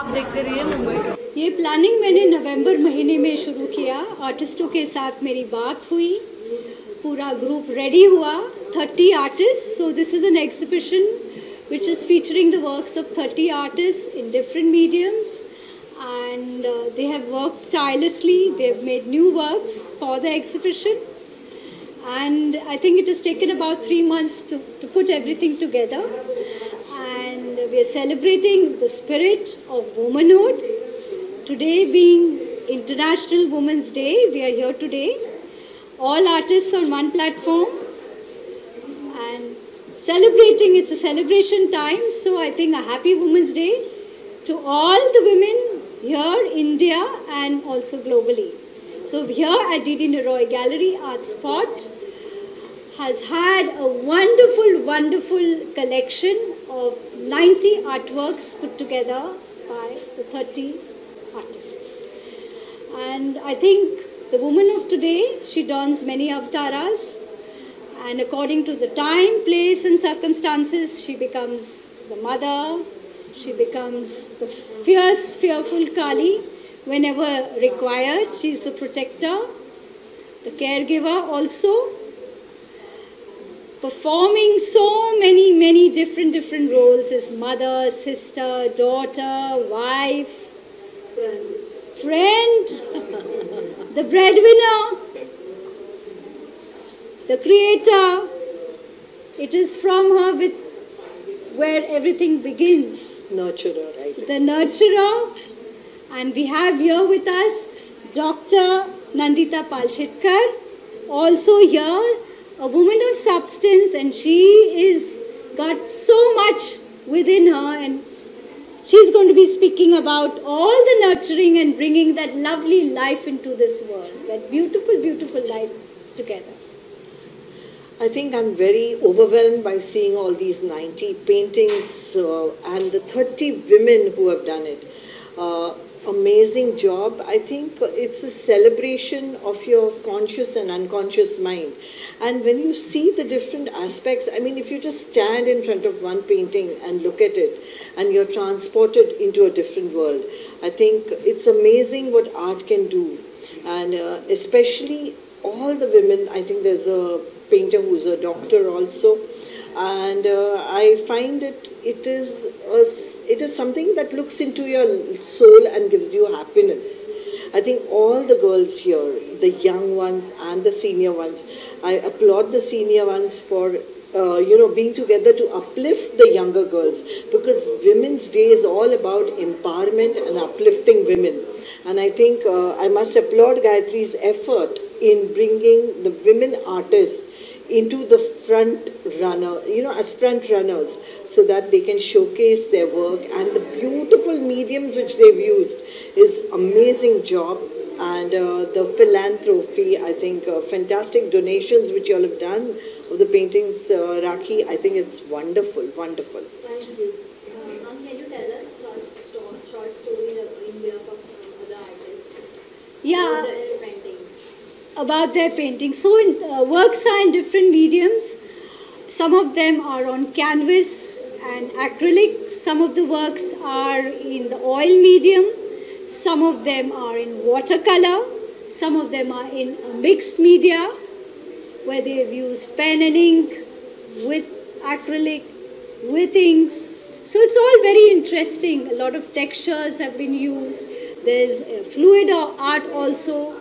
आप देखते रहिए मुंबई। ये प्लानिंग मैंने नवंबर महीने में शुरू किया। आर्टिस्टों के साथ मेरी बात हुई। पूरा ग्रुप रेडी हुआ। 30 artist so this is an exhibition which is featuring the works of 30 artist in different mediums and they have work tirelessly they have made new work for the exhibition and I think it is taken about three months to put everything together and we are celebrating the spirit of womanhood Today being International Women's Day, we are here today. All artists on one platform and celebrating. It's a celebration time, so I think a happy Women's Day to all the women here, India, and also globally. So here at D.D. Neroy Gallery Art Spot has had a wonderful, wonderful collection of 90 artworks put together by the 30 artists. And I think the woman of today, she dons many avatars. And according to the time, place, and circumstances, she becomes the mother, she becomes the fierce, fearful Kali whenever required. She is the protector, the caregiver also. Performing so many, many different, different roles as mother, sister, daughter, wife, friend, the breadwinner, the creator. It is from her with where everything begins. Nurturer, right? The nurturer. And we have here with us Dr. Nandita Palshetkar, also here, a woman of substance, and she is got so much within her and She's going to be speaking about all the nurturing and bringing that lovely life into this world, that beautiful, beautiful life together. I think I'm very overwhelmed by seeing all these 90 paintings uh, and the 30 women who have done it. Uh, amazing job. I think it's a celebration of your conscious and unconscious mind. And when you see the different aspects, I mean, if you just stand in front of one painting and look at it, and you're transported into a different world, I think it's amazing what art can do. And uh, especially all the women, I think there's a painter who's a doctor also. And uh, I find it, it is a it is something that looks into your soul and gives you happiness. I think all the girls here, the young ones and the senior ones, I applaud the senior ones for uh, you know being together to uplift the younger girls because Women's Day is all about empowerment and uplifting women. And I think uh, I must applaud Gayatri's effort in bringing the women artists into the front runner, you know, as front runners, so that they can showcase their work and the beautiful mediums which they've used is amazing job. And uh, the philanthropy, I think, uh, fantastic donations which you all have done of the paintings, uh, Rakhi, I think it's wonderful, wonderful. Thank you. Uh, Ma'am, can you tell us such sto- short stories of in behalf of uh, other artists? Yeah. About their paintings. About their paintings. So, in, uh, works are in different mediums. Some of them are on canvas and acrylic. Some of the works are in the oil medium. Some of them are in watercolor. Some of them are in mixed media where they have used pen and ink with acrylic, with inks. So it's all very interesting. A lot of textures have been used. There's fluid art also,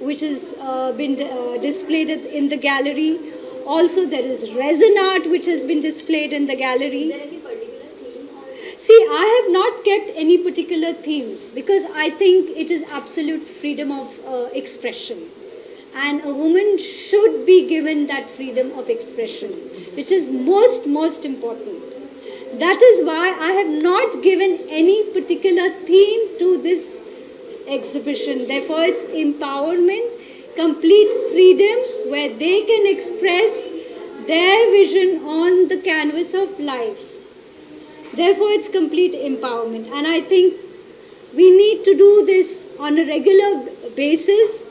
which has uh, been uh, displayed in the gallery. Also, there is resin art, which has been displayed in the gallery. See, I have not kept any particular theme because I think it is absolute freedom of uh, expression. And a woman should be given that freedom of expression, which is most, most important. That is why I have not given any particular theme to this exhibition. Therefore, it's empowerment, complete freedom where they can express their vision on the canvas of life. Therefore, it's complete empowerment. And I think we need to do this on a regular basis.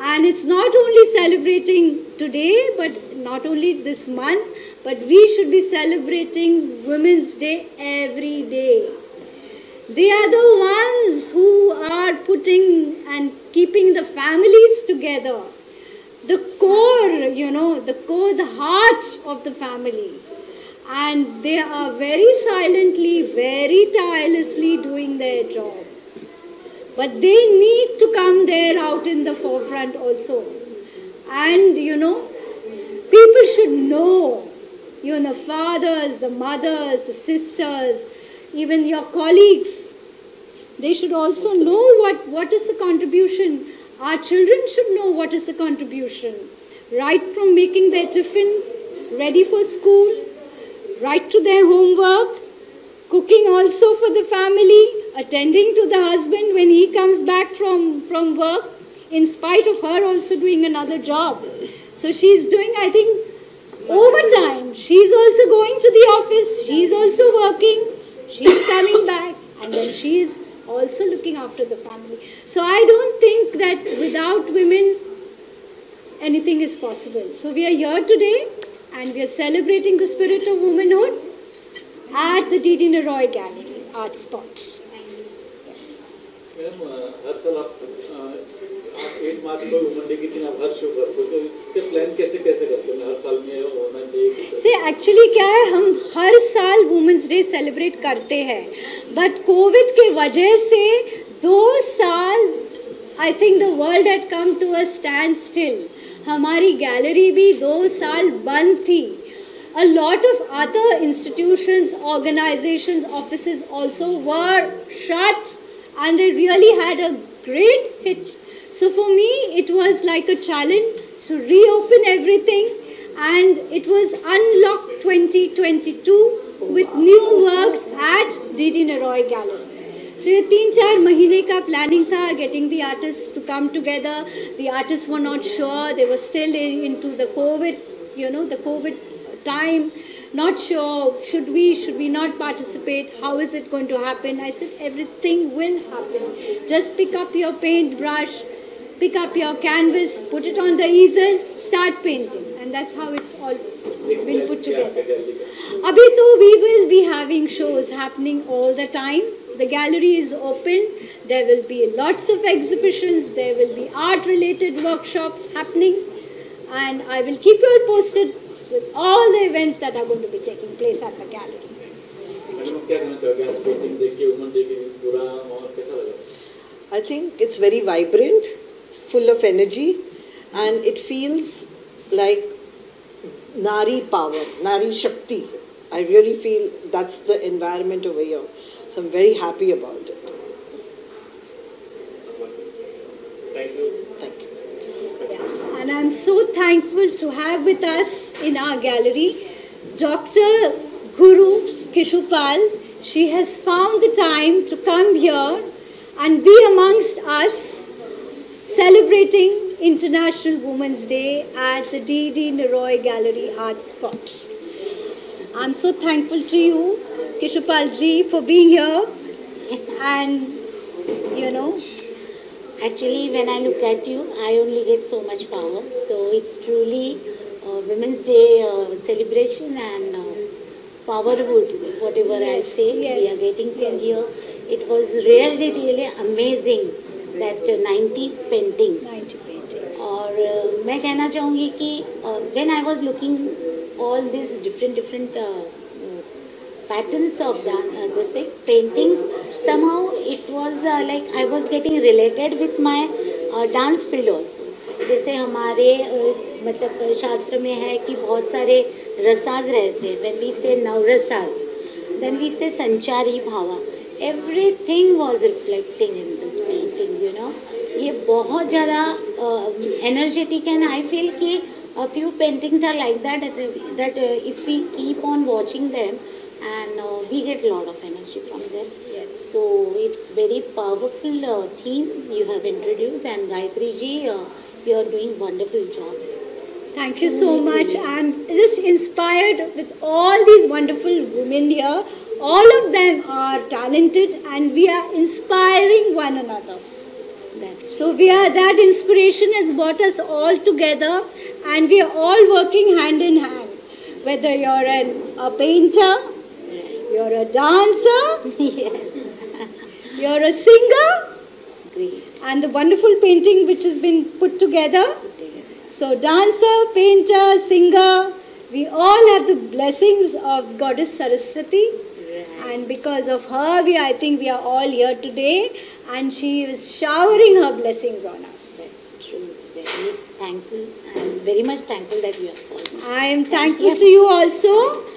And it's not only celebrating today, but not only this month, but we should be celebrating Women's Day every day. They are the ones who are putting and keeping the families together. The core, you know, the core, the heart of the family. And they are very silently, very tirelessly doing their job. But they need to come there out in the forefront also. And, you know, people should know, you know, the fathers, the mothers, the sisters, even your colleagues, they should also know what, what is the contribution. Our children should know what is the contribution. Right from making their tiffin ready for school, right to their homework, cooking also for the family, attending to the husband when he comes back from, from work, in spite of her also doing another job. So she's doing, I think, overtime. She's also going to the office, she's also working, she is coming back and then she is also looking after the family. So I don't think that without women anything is possible. So we are here today and we are celebrating the spirit of womanhood at the D.D. Neroy Gallery Art Spot. Yes. Ma'am, uh, that's a lot. Uh, eight March को के दिन आप हर तो इसके plan कैसे कैसे करते हो? हर साल में होना चाहिए से एक्चुअली क्या है हम हर साल वुमेंस डे सेलिब्रेट करते हैं। बट कोविड के वजह से दो साल I think the world had come to a standstill हमारी गैलरी भी दो साल बंद थी। A lot of other institutions, organizations, offices also were shut and they really had a great hit. So for me, it was like a challenge to reopen everything and it was Unlock 2022 with new works at D.D. Neroy Gallery. So three-four चार महीने planning था getting the artists to come together. The artists were not sure. They were still into the COVID, you know, the COVID time. Not sure, should we, should we not participate? How is it going to happen? I said, everything will happen. Just pick up your paintbrush, pick up your canvas, put it on the easel, start painting. And that's how it's all been put together. Abhito, we will be having shows happening all the time. The gallery is open. There will be lots of exhibitions. There will be art-related workshops happening. And I will keep you all posted with all the events that are going to be taking place at the gallery. I think it's very vibrant full of energy and it feels like Nari power, Nari Shakti. I really feel that's the environment over here. So I'm very happy about it. Thank you. Thank you. And I'm so thankful to have with us in our gallery Dr. Guru Kishupal. She has found the time to come here and be amongst us celebrating International Women's Day at the D.D. Neroy Gallery Art Spot. I'm so thankful to you, Kishupal ji, for being here and, you know, Actually, when I look at you, I only get so much power. So it's truly uh, Women's Day uh, celebration and uh, powerwood, whatever I say, we are getting from yes. here. It was really, really amazing that ninety paintings और uh, मैं कहना चाहूँगी कि when I was looking all this different different patterns of dance paintings somehow it was like I was getting related with my dance pillows जैसे हमारे uh, मतलब शास्त्र में है कि बहुत सारे रसाज रहते हैं. वेन वी से नवरसाज देन वी से संचारी भावा. everything was reflecting in this painting you know ये बहुत ज़्यादा एनर्जेटिक एंड आई फील कि a few paintings are like that that, that uh, if we keep on watching them and uh, we get a lot of energy from them so it's very powerful uh, theme you have introduced and gayatri ji uh, you are doing wonderful job Thank you so much. I'm just inspired with all these wonderful women here. All of them are talented and we are inspiring one another. So we are that inspiration has brought us all together and we are all working hand in hand. Whether you're an, a painter, you're a dancer, yes You're a singer Great. and the wonderful painting which has been put together. Good to hear. So, dancer, painter, singer, we all have the blessings of Goddess Saraswati. And because of her, we, I think we are all here today. And she is showering her blessings on us. That's true. Very thankful. I'm very much thankful that you have called me. I am thankful to you also